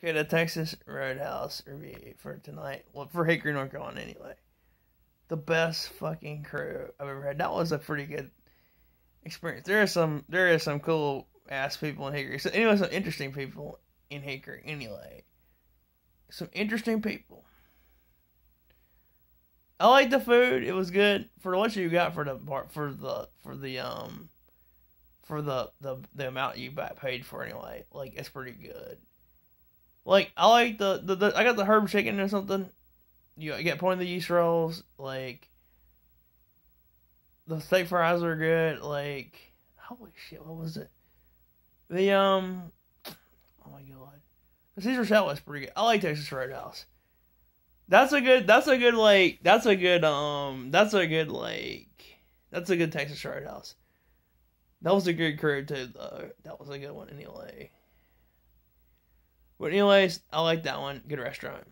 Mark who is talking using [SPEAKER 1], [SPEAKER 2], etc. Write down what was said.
[SPEAKER 1] Okay, the Texas Roadhouse review for tonight. Well, for Hickory, North Carolina, anyway. The best fucking crew I've ever had. That was a pretty good experience. There are some, there is some cool ass people in Hickory. So anyway, some interesting people in Hickory. Anyway, some interesting people. I like the food. It was good for what you got for the part for the for the um for the the the amount you paid for anyway. Like it's pretty good. Like I like the, the, the I got the herb chicken or something. You get point of the yeast rolls. Like the steak fries are good. Like holy shit, what was it? The um, oh my god, the Caesar salad was pretty good. I like Texas Roadhouse. That's a good. That's a good like. That's a good um. That's a good like. That's a good Texas Roadhouse. That was a good crew too, though. That was a good one anyway. But anyways, I like that one. Good restaurant.